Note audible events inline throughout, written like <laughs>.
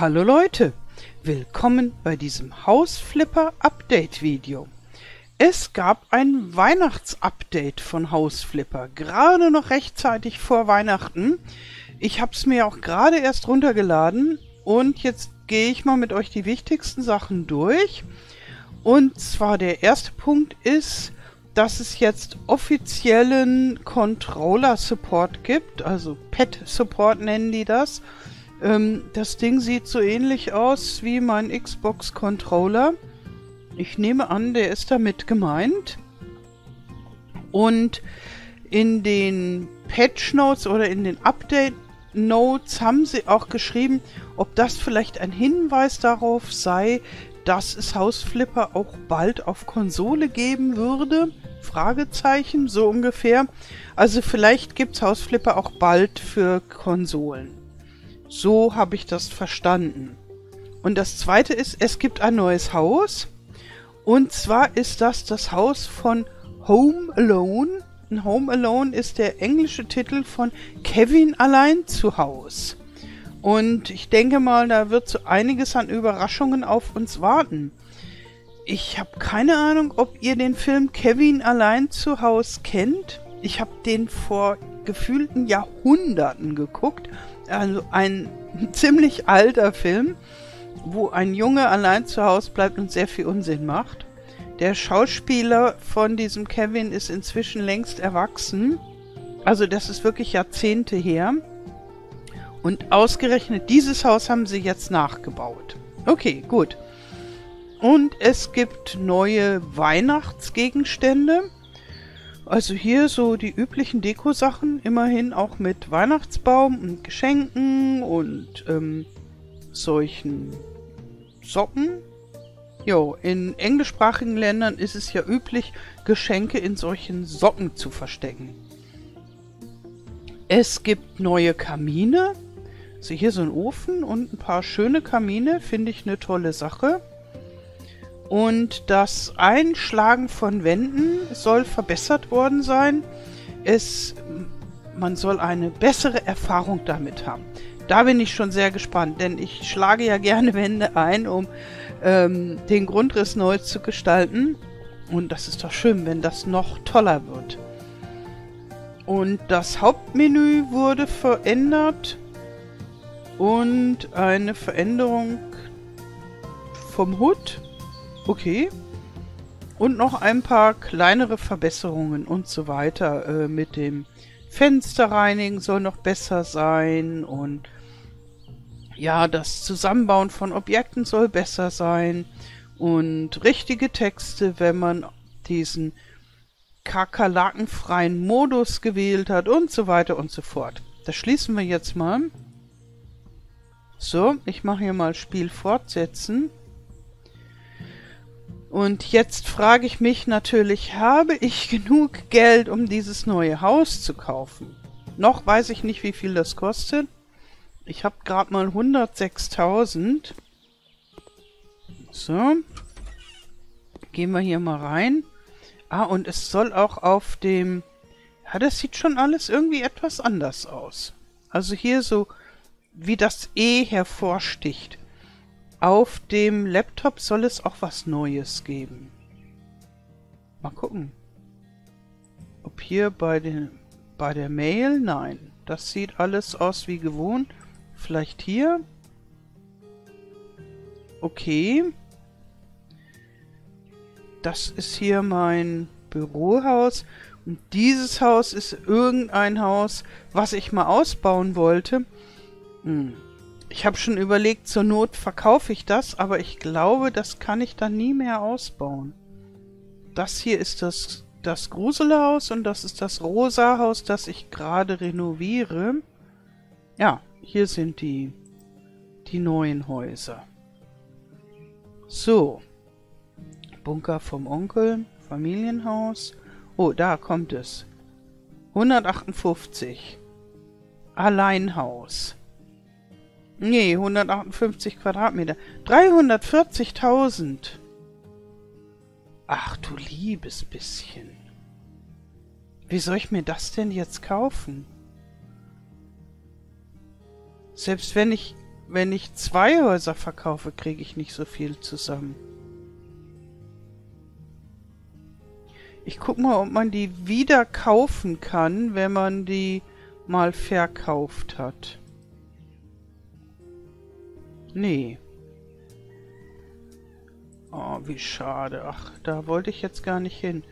Hallo Leute, willkommen bei diesem Hausflipper Update Video. Es gab ein Weihnachtsupdate von Hausflipper, gerade noch rechtzeitig vor Weihnachten. Ich habe es mir auch gerade erst runtergeladen und jetzt gehe ich mal mit euch die wichtigsten Sachen durch. Und zwar der erste Punkt ist, dass es jetzt offiziellen Controller-Support gibt, also Pet-Support nennen die das. Ähm, das Ding sieht so ähnlich aus wie mein Xbox-Controller. Ich nehme an, der ist damit gemeint. Und in den Patch Notes oder in den Update Notes haben sie auch geschrieben, ob das vielleicht ein Hinweis darauf sei, dass es Hausflipper auch bald auf Konsole geben würde. Fragezeichen, so ungefähr. Also vielleicht gibt es Hausflipper auch bald für Konsolen. So habe ich das verstanden. Und das zweite ist, es gibt ein neues Haus. Und zwar ist das das Haus von Home Alone. Und Home Alone ist der englische Titel von Kevin allein zu Haus. Und ich denke mal, da wird so einiges an Überraschungen auf uns warten. Ich habe keine Ahnung, ob ihr den Film Kevin allein zu Haus kennt. Ich habe den vor gefühlten Jahrhunderten geguckt also ein <laughs> ziemlich alter Film, wo ein Junge allein zu Hause bleibt und sehr viel Unsinn macht. Der Schauspieler von diesem Kevin ist inzwischen längst erwachsen. Also das ist wirklich Jahrzehnte her. Und ausgerechnet dieses Haus haben sie jetzt nachgebaut. Okay, gut. Und es gibt neue Weihnachtsgegenstände. Also hier so die üblichen Deko-Sachen, immerhin auch mit Weihnachtsbaum und Geschenken und ähm, solchen Socken. Jo, in englischsprachigen Ländern ist es ja üblich, Geschenke in solchen Socken zu verstecken. Es gibt neue Kamine. Also hier so ein Ofen und ein paar schöne Kamine, finde ich eine tolle Sache. Und das Einschlagen von Wänden soll verbessert worden sein. Es, man soll eine bessere Erfahrung damit haben. Da bin ich schon sehr gespannt, denn ich schlage ja gerne Wände ein, um ähm, den Grundriss neu zu gestalten. Und das ist doch schön, wenn das noch toller wird. Und das Hauptmenü wurde verändert. Und eine Veränderung vom Hut Okay. Und noch ein paar kleinere Verbesserungen und so weiter. Äh, mit dem Fensterreinigen soll noch besser sein und ja, das Zusammenbauen von Objekten soll besser sein und richtige Texte, wenn man diesen kakerlakenfreien Modus gewählt hat und so weiter und so fort. Das schließen wir jetzt mal. So, ich mache hier mal Spiel fortsetzen. Und jetzt frage ich mich natürlich, habe ich <laughs> genug Geld, um dieses neue Haus zu kaufen? Noch weiß ich nicht, wie viel das kostet. Ich habe gerade mal 106.000. So. Gehen wir hier mal rein. Ah, und es soll auch auf dem... Ja, das sieht schon alles irgendwie etwas anders aus. Also hier so, wie das E hervorsticht. Auf dem Laptop soll es auch was Neues geben. Mal gucken. Ob hier bei, den, bei der Mail? Nein. Das sieht alles aus wie gewohnt. Vielleicht hier? Okay. Das ist hier mein Bürohaus. Und dieses Haus ist irgendein Haus, was ich mal ausbauen wollte. Hm. Ich habe schon überlegt, zur Not verkaufe ich das, aber ich glaube, das kann ich dann nie mehr ausbauen. Das hier ist das, das Gruselhaus und das ist das rosa Haus, das ich gerade renoviere. Ja, hier sind die, die neuen Häuser. So. Bunker vom Onkel, Familienhaus. Oh, da kommt es. 158. Alleinhaus. Nee, 158 Quadratmeter. 340.000. Ach du liebes bisschen. Wie soll ich mir das denn jetzt kaufen? Selbst wenn ich wenn ich zwei Häuser verkaufe, kriege ich nicht so viel zusammen. Ich gucke mal, ob man die wieder kaufen kann, wenn man die mal verkauft hat. Nee. Oh, wie schade. Ach, da wollte ich jetzt gar nicht hin.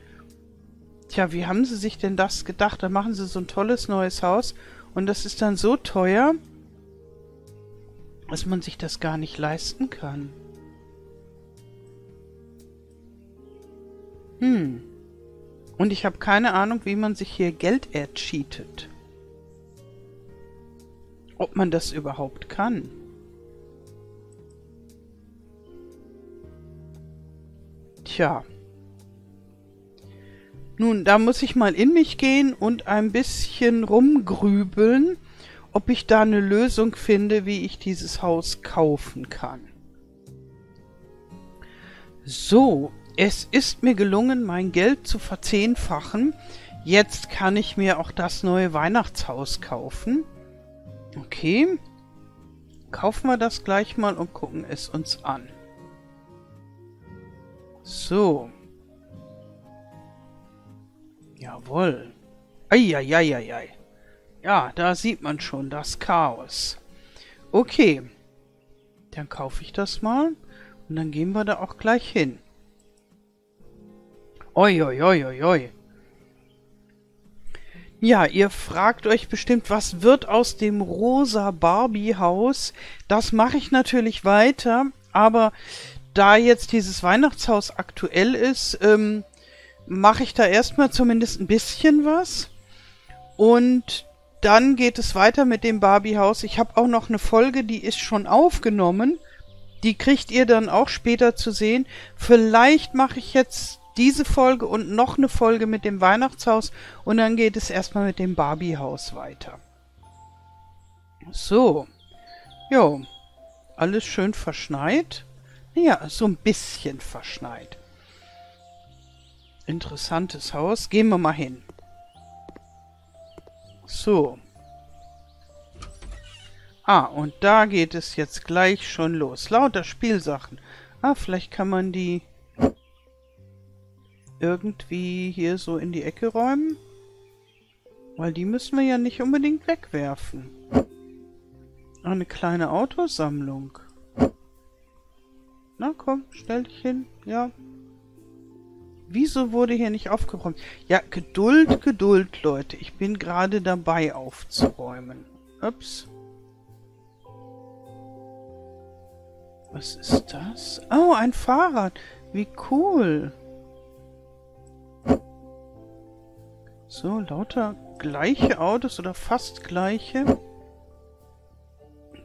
Tja, wie haben sie sich denn das gedacht? Da machen sie so ein tolles neues Haus und das ist dann so teuer, dass man sich das gar nicht leisten kann. Hm. Und ich habe keine Ahnung, wie man sich hier Geld ercheatet. Ob man das überhaupt kann. Tja. Nun, da muss ich mal in mich gehen und ein bisschen rumgrübeln, ob ich da eine Lösung finde, wie ich dieses Haus kaufen kann. So, es ist mir gelungen, mein Geld zu verzehnfachen. Jetzt kann ich mir auch das neue Weihnachtshaus kaufen. Okay. Kaufen wir das gleich mal und gucken es uns an. So. Jawohl. Eieieiei. Ja, da sieht man schon das Chaos. Okay. Dann kaufe ich das mal. Und dann gehen wir da auch gleich hin. Oi. Ja, ihr fragt euch bestimmt, was wird aus dem rosa Barbie-Haus? Das mache ich natürlich weiter, aber da jetzt dieses Weihnachtshaus aktuell ist, ähm, mache ich da erstmal zumindest ein bisschen was. Und dann geht es weiter mit dem Barbie-Haus. Ich habe auch noch eine Folge, die ist schon aufgenommen. Die kriegt ihr dann auch später zu sehen. Vielleicht mache ich jetzt diese Folge und noch eine Folge mit dem Weihnachtshaus und dann geht es erstmal mit dem Barbie-Haus weiter. So. Jo. Alles schön verschneit. Ja, so ein bisschen verschneit. Interessantes Haus. Gehen wir mal hin. So. Ah, und da geht es jetzt gleich schon los. Lauter Spielsachen. Ah, vielleicht kann man die irgendwie hier so in die Ecke räumen. Weil die müssen wir ja nicht unbedingt wegwerfen. Eine kleine Autosammlung. Na komm, stell dich hin. Ja, Wieso wurde hier nicht aufgeräumt? Ja, Geduld, Geduld, Leute. Ich bin gerade dabei aufzuräumen. Ups. Was ist das? Oh, ein Fahrrad. Wie cool. So, lauter gleiche Autos oder fast gleiche.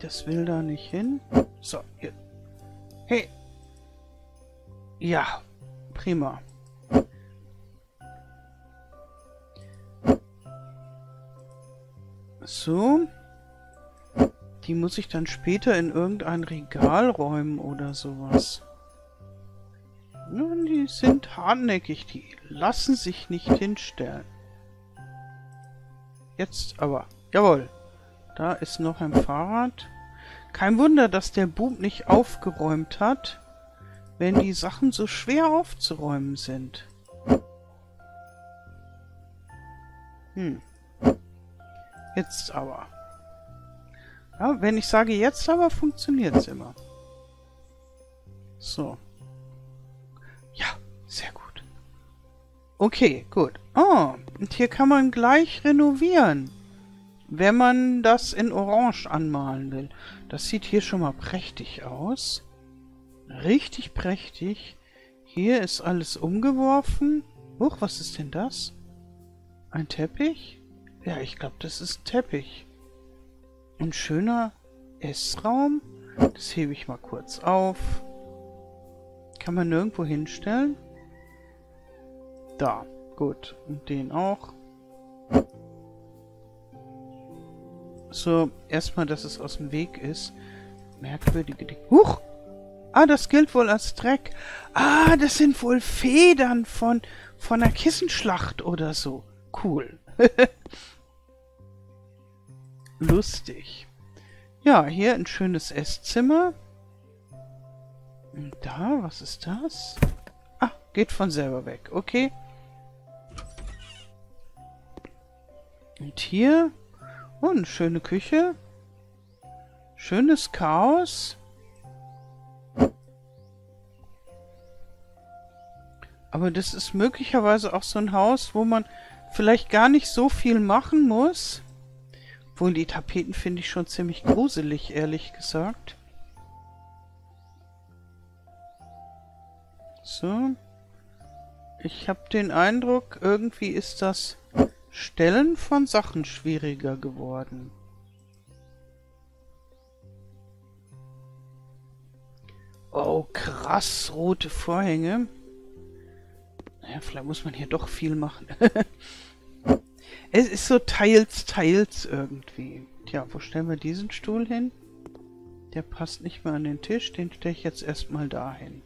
Das will da nicht hin. So, hier. Hey. Ja, prima. So. Die muss ich dann später in irgendein Regal räumen oder sowas. Nun, die sind hartnäckig, die lassen sich nicht hinstellen. Jetzt aber. Jawohl. Da ist noch ein Fahrrad. Kein Wunder, dass der Bub nicht aufgeräumt hat, wenn die Sachen so schwer aufzuräumen sind. Hm. Jetzt aber. Ja, wenn ich sage jetzt aber, funktioniert es immer. So. Ja, sehr gut. Okay, gut. Oh, und hier kann man gleich renovieren. Wenn man das in Orange anmalen will. Das sieht hier schon mal prächtig aus. Richtig prächtig. Hier ist alles umgeworfen. Huch, was ist denn das? Ein Teppich? Ja, ich glaube, das ist Teppich. Ein schöner Essraum. Das hebe ich mal kurz auf. Kann man nirgendwo hinstellen? Da. Gut. Und den auch. So, erstmal, dass es aus dem Weg ist. Merkwürdige Dinge. Huch! Ah, das gilt wohl als Dreck. Ah, das sind wohl Federn von, von einer Kissenschlacht oder so. Cool. <laughs> lustig. Ja, hier ein schönes Esszimmer. Und da, was ist das? Ah, geht von selber weg. Okay. Und hier. Oh, eine schöne Küche. Schönes Chaos. Aber das ist möglicherweise auch so ein Haus, wo man vielleicht gar nicht so viel machen muss. Obwohl, die Tapeten finde ich schon ziemlich gruselig, ehrlich gesagt. So. Ich habe den Eindruck, irgendwie ist das Stellen von Sachen schwieriger geworden. Oh, krass, rote Vorhänge. Naja, vielleicht muss man hier doch viel machen. <laughs> es ist so teils, teils irgendwie. Tja, wo stellen wir diesen Stuhl hin? Der passt nicht mehr an den Tisch. Den stelle ich jetzt erstmal dahin.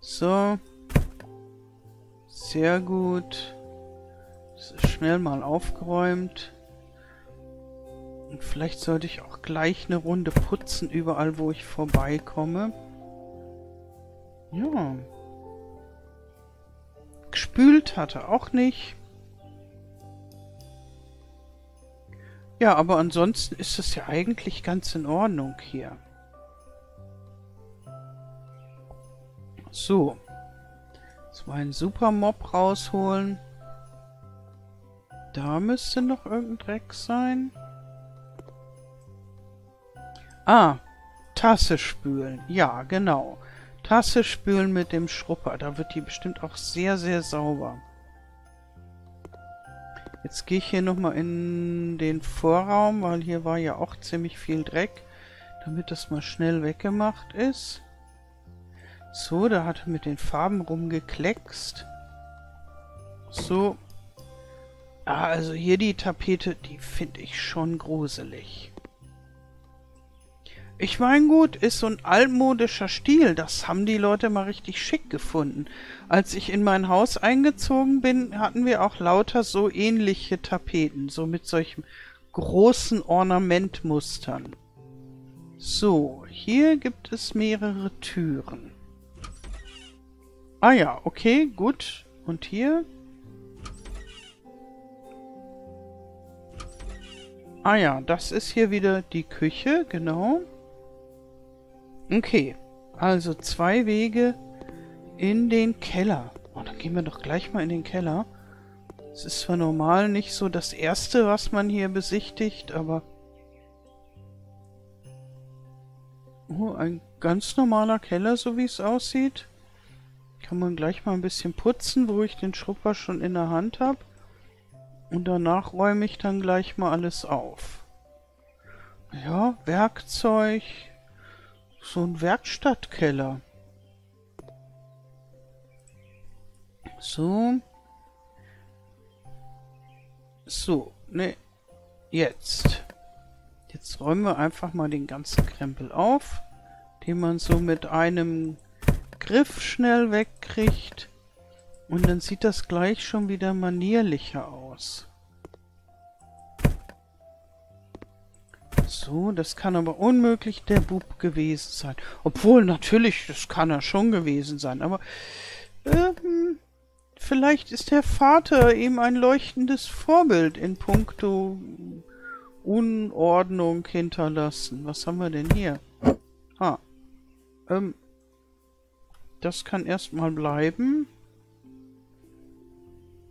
So. Sehr gut. Das ist schnell mal aufgeräumt. Und vielleicht sollte ich auch gleich eine Runde putzen, überall wo ich vorbeikomme. Ja. Gespült hat er auch nicht. Ja, aber ansonsten ist es ja eigentlich ganz in Ordnung hier. So. Jetzt mal einen Supermob rausholen. Da müsste noch irgendein Dreck sein. Ah, Tasse spülen. Ja, genau. Tasse spülen mit dem Schrupper. Da wird die bestimmt auch sehr, sehr sauber. Jetzt gehe ich hier nochmal in den Vorraum, weil hier war ja auch ziemlich viel Dreck, damit das mal schnell weggemacht ist. So, da hat er mit den Farben rumgekleckst. So. Ah, also hier die Tapete, die finde ich schon gruselig. Ich meine, gut, ist so ein altmodischer Stil. Das haben die Leute mal richtig schick gefunden. Als ich in mein Haus eingezogen bin, hatten wir auch lauter so ähnliche Tapeten. So mit solchen großen Ornamentmustern. So, hier gibt es mehrere Türen. Ah ja, okay, gut. Und hier? Ah ja, das ist hier wieder die Küche, genau. Okay, also zwei Wege in den Keller. Oh, dann gehen wir doch gleich mal in den Keller. Es ist zwar normal nicht so das Erste, was man hier besichtigt, aber... Oh, ein ganz normaler Keller, so wie es aussieht. Kann man gleich mal ein bisschen putzen, wo ich den Schrupper schon in der Hand habe. Und danach räume ich dann gleich mal alles auf. Ja, Werkzeug, so ein Werkstattkeller. So. So, ne. Jetzt. Jetzt räumen wir einfach mal den ganzen Krempel auf, den man so mit einem Griff schnell wegkriegt. Und dann sieht das gleich schon wieder manierlicher aus. So, das kann aber unmöglich der Bub gewesen sein. Obwohl, natürlich, das kann er schon gewesen sein. Aber ähm, vielleicht ist der Vater ihm ein leuchtendes Vorbild in puncto Unordnung hinterlassen. Was haben wir denn hier? Ah. Ähm, das kann erstmal bleiben.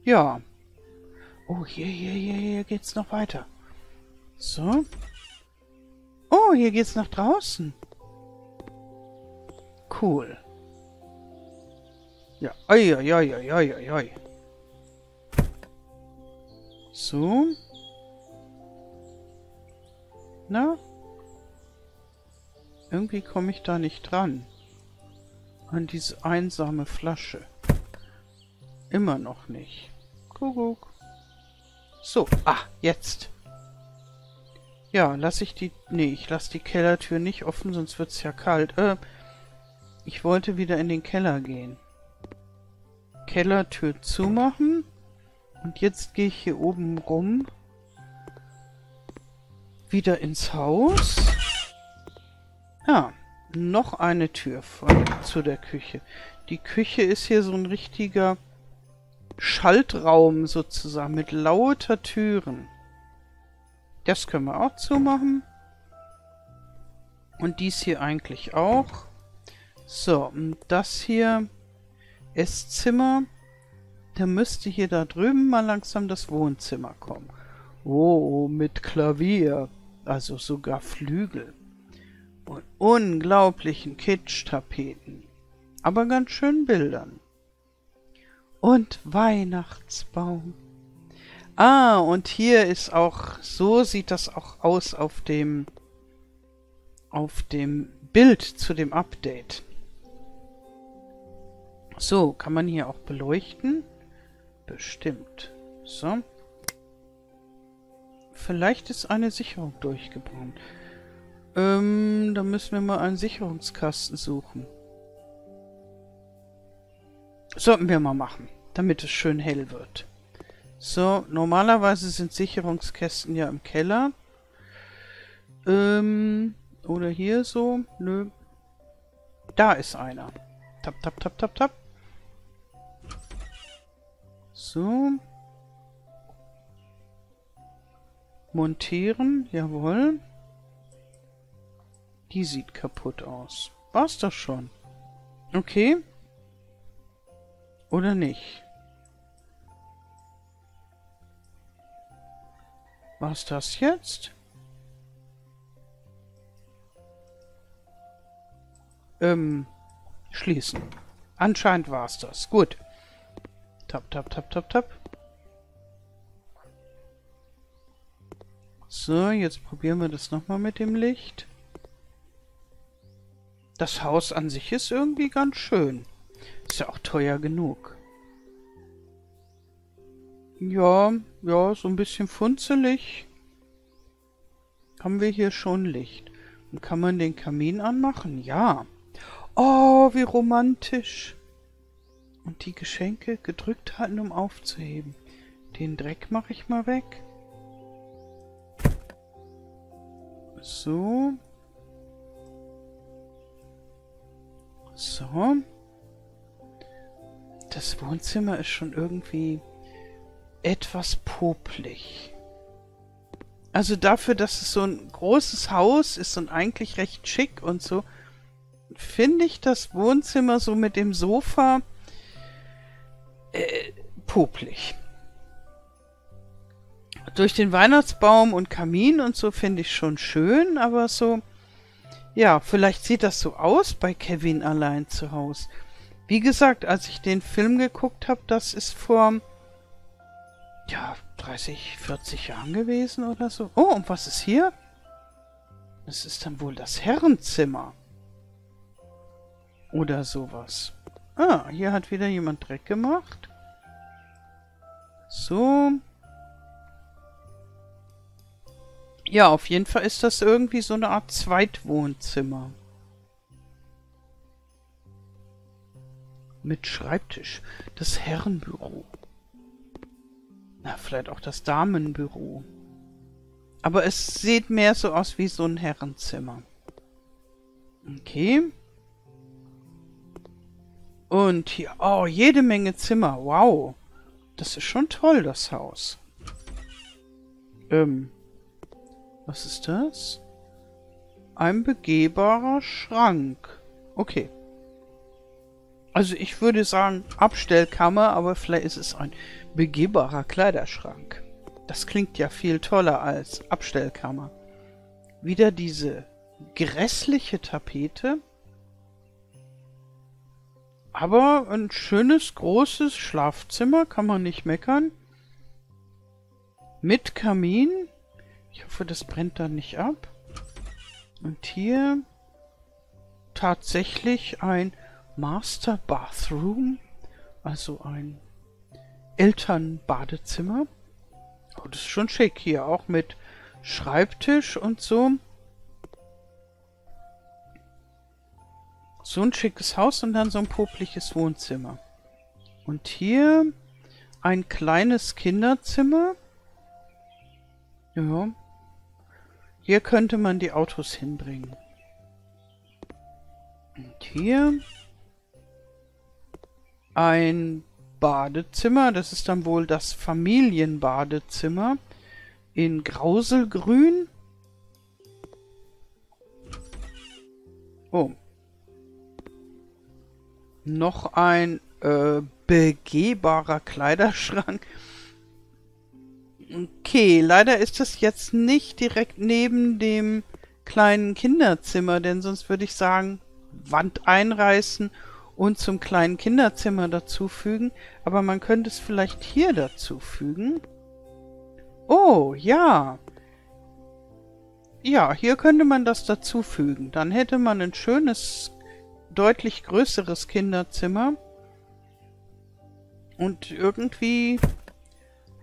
Ja. Oh, hier, hier, hier, hier geht's noch weiter. So. Oh, hier geht's nach draußen. Cool. Ja, oi, oi, oi, oi, oi, oi. So. Na? Irgendwie komme ich da nicht dran. An diese einsame Flasche. Immer noch nicht. Kuckuck. So, ah, jetzt. Ja, lasse ich die... Nee, ich lasse die Kellertür nicht offen, sonst wird's ja kalt. Äh, ich wollte wieder in den Keller gehen. Kellertür zumachen. Und jetzt gehe ich hier oben rum. wieder ins Haus. Ja, noch eine Tür von, zu der Küche. Die Küche ist hier so ein richtiger Schaltraum sozusagen mit lauter Türen. Das können wir auch zumachen. Und dies hier eigentlich auch. So, und das hier Esszimmer. Da müsste hier da drüben mal langsam das Wohnzimmer kommen. Oh, mit Klavier. Also sogar Flügel. Und unglaublichen Kitsch-Tapeten. Aber ganz schön Bildern. Und Weihnachtsbaum. Ah, und hier ist auch, so sieht das auch aus auf dem, auf dem Bild zu dem Update. So, kann man hier auch beleuchten? Bestimmt. So. Vielleicht ist eine Sicherung durchgebrannt. Ähm, da müssen wir mal einen Sicherungskasten suchen. Sollten wir mal machen, damit es schön hell wird. So, normalerweise sind Sicherungskästen ja im Keller. Ähm, oder hier so. Nö. Da ist einer. Tap, tap, tap, tap, tap. So. Montieren, jawohl. Die sieht kaputt aus. War's doch schon. Okay. Oder nicht? Was das jetzt? Ähm, schließen. Anscheinend war es das. Gut. Tap, tap, tap, tap, tap. So, jetzt probieren wir das nochmal mit dem Licht. Das Haus an sich ist irgendwie ganz schön. Ist ja auch teuer genug. Ja, ja, so ein bisschen funzelig. Haben wir hier schon Licht. Und kann man den Kamin anmachen? Ja. Oh, wie romantisch. Und die Geschenke gedrückt halten, um aufzuheben. Den Dreck mache ich mal weg. So. So. Das Wohnzimmer ist schon irgendwie etwas popelig. Also dafür, dass es so ein großes Haus ist und eigentlich recht schick und so, finde ich das Wohnzimmer so mit dem Sofa äh, popelig. Durch den Weihnachtsbaum und Kamin und so finde ich schon schön, aber so, ja, vielleicht sieht das so aus bei Kevin allein zu Hause. Wie gesagt, als ich den Film geguckt habe, das ist vor ja, 30, 40 Jahren gewesen oder so. Oh, und was ist hier? Das ist dann wohl das Herrenzimmer. Oder sowas. Ah, hier hat wieder jemand Dreck gemacht. So. Ja, auf jeden Fall ist das irgendwie so eine Art Zweitwohnzimmer. Mit Schreibtisch. Das Herrenbüro. Na, vielleicht auch das Damenbüro. Aber es sieht mehr so aus wie so ein Herrenzimmer. Okay. Und hier, oh, jede Menge Zimmer. Wow. Das ist schon toll, das Haus. Ähm, was ist das? Ein begehbarer Schrank. Okay. Also ich würde sagen Abstellkammer, aber vielleicht ist es ein begehbarer Kleiderschrank. Das klingt ja viel toller als Abstellkammer. Wieder diese grässliche Tapete. Aber ein schönes, großes Schlafzimmer, kann man nicht meckern. Mit Kamin. Ich hoffe, das brennt dann nicht ab. Und hier tatsächlich ein Master Bathroom, also ein Elternbadezimmer. Oh, das ist schon schick hier, auch mit Schreibtisch und so. So ein schickes Haus und dann so ein popliges Wohnzimmer. Und hier ein kleines Kinderzimmer. Ja. Hier könnte man die Autos hinbringen. Und hier ein Badezimmer. Das ist dann wohl das Familienbadezimmer in Grauselgrün. Oh. Noch ein äh, begehbarer Kleiderschrank. Okay, leider ist das jetzt nicht direkt neben dem kleinen Kinderzimmer, denn sonst würde ich sagen, Wand einreißen und zum kleinen Kinderzimmer dazufügen. Aber man könnte es vielleicht hier dazufügen. Oh, ja. Ja, hier könnte man das dazufügen. Dann hätte man ein schönes, deutlich größeres Kinderzimmer. Und irgendwie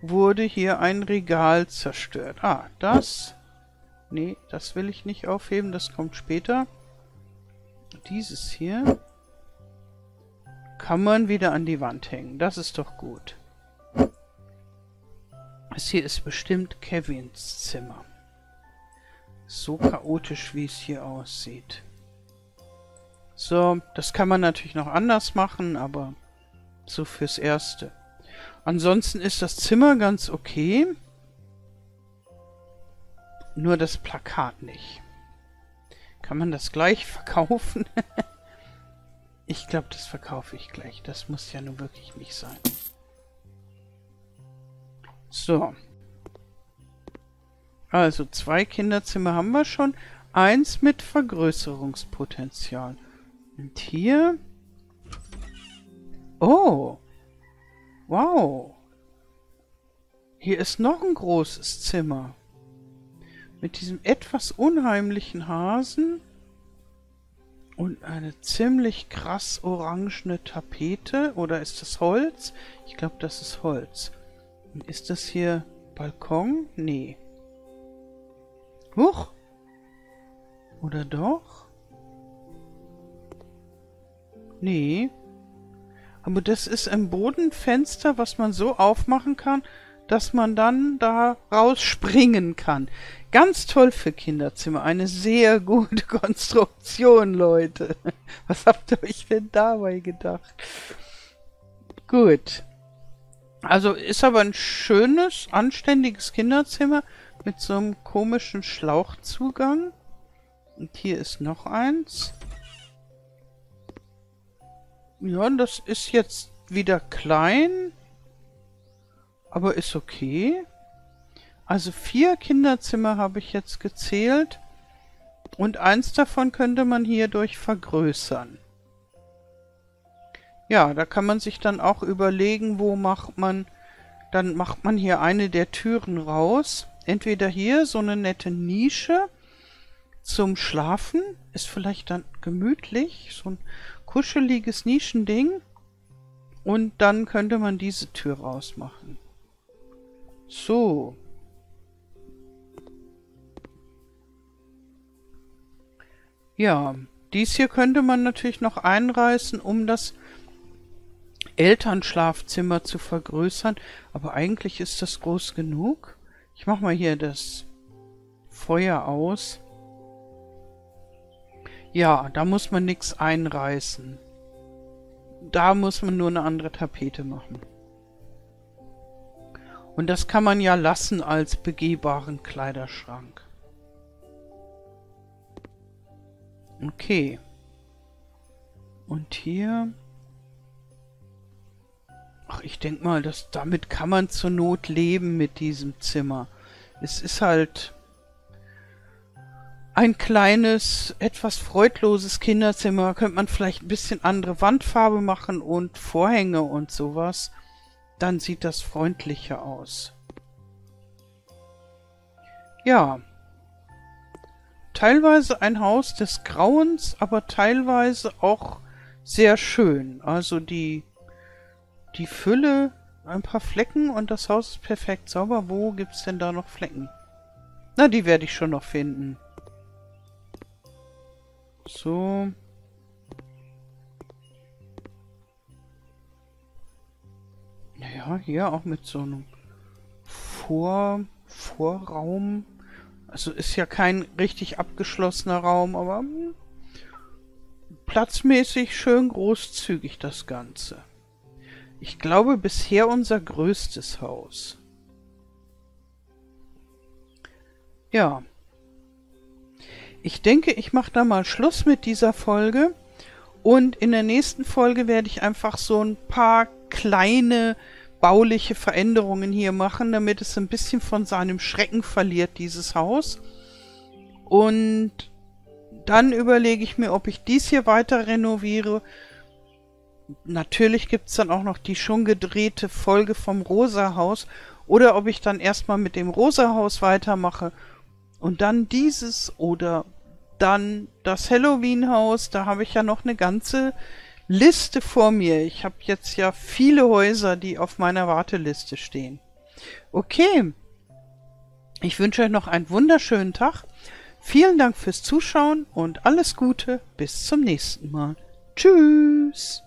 wurde hier ein Regal zerstört. Ah, das... Nee, das will ich nicht aufheben, das kommt später. Dieses hier kann man wieder an die Wand hängen. Das ist doch gut. Das hier ist bestimmt Kevins Zimmer. So chaotisch, wie es hier aussieht. So, das kann man natürlich noch anders machen, aber so fürs Erste. Ansonsten ist das Zimmer ganz okay. Nur das Plakat nicht. Kann man das gleich <laughs> verkaufen? Ich glaube, das verkaufe ich gleich. Das muss ja nun wirklich nicht sein. So. Also, zwei Kinderzimmer haben wir schon. Eins mit Vergrößerungspotenzial. Und hier... Oh! Wow! Hier ist noch ein großes Zimmer. Mit diesem etwas unheimlichen Hasen und eine ziemlich krass orangene Tapete. Oder ist das Holz? Ich glaube, das ist Holz. Ist das hier Balkon? Nee. Huch! Oder doch? Nee. Aber das ist ein Bodenfenster, was man so aufmachen kann, dass man dann da rausspringen kann. Ganz toll für Kinderzimmer. Eine sehr gute <laughs> Konstruktion, Leute. Was habt ihr euch denn dabei gedacht? Gut. Also ist aber ein schönes, anständiges Kinderzimmer mit so einem komischen Schlauchzugang. Und hier ist noch eins. Ja, das ist jetzt wieder klein. Aber ist okay. Also vier Kinderzimmer habe ich jetzt gezählt. Und eins davon könnte man hierdurch vergrößern. Ja, da kann man sich dann auch überlegen, wo macht man, dann macht man hier eine der Türen raus. Entweder hier so eine nette Nische zum Schlafen, ist vielleicht dann gemütlich, so ein kuscheliges Nischending. Und dann könnte man diese Tür rausmachen. So. Ja, dies hier könnte man natürlich noch einreißen, um das Elternschlafzimmer zu vergrößern. Aber eigentlich ist das groß genug. Ich mache mal hier das Feuer aus. Ja, da muss man nichts einreißen. Da muss man nur eine andere Tapete machen. Und das kann man ja lassen als begehbaren Kleiderschrank. Okay. Und hier Ach, ich denke mal, dass damit kann man zur Not leben mit diesem Zimmer. Es ist halt ein kleines, etwas freudloses Kinderzimmer. Könnte man vielleicht ein bisschen andere Wandfarbe machen und Vorhänge und sowas. Dann sieht das freundlicher aus. Ja. Teilweise ein Haus des Grauens, aber teilweise auch sehr schön. Also die die Fülle, ein paar Flecken und das Haus ist perfekt sauber. Wo gibt es denn da noch Flecken? Na, die werde ich schon noch finden. So. Naja, hier auch mit so einem Vor Vorraum. Also ist ja kein richtig abgeschlossener Raum, aber hm, platzmäßig schön großzügig das Ganze. Ich glaube bisher unser größtes Haus. Ja. Ich denke, ich mache da mal Schluss mit dieser Folge. Und in der nächsten Folge werde ich einfach so ein paar kleine bauliche Veränderungen hier machen, damit es ein bisschen von seinem Schrecken verliert, dieses Haus. Und dann überlege ich mir, ob ich dies hier weiter renoviere. Natürlich gibt es dann auch noch die schon gedrehte Folge vom Rosa Haus. Oder ob ich dann erstmal mit dem Rosa Haus weitermache und dann dieses oder dann das Halloween Haus. Da habe ich ja noch eine ganze Liste vor mir. Ich habe jetzt ja viele Häuser, die auf meiner Warteliste stehen. Okay. Ich wünsche euch noch einen wunderschönen Tag. Vielen Dank fürs Zuschauen und alles Gute. Bis zum nächsten Mal. Tschüss.